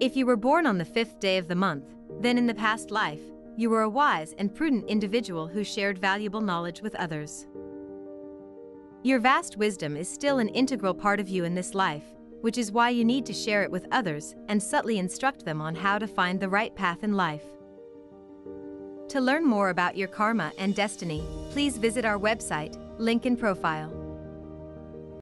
If you were born on the fifth day of the month, then in the past life, you were a wise and prudent individual who shared valuable knowledge with others. Your vast wisdom is still an integral part of you in this life, which is why you need to share it with others and subtly instruct them on how to find the right path in life. To learn more about your karma and destiny, please visit our website, link in profile.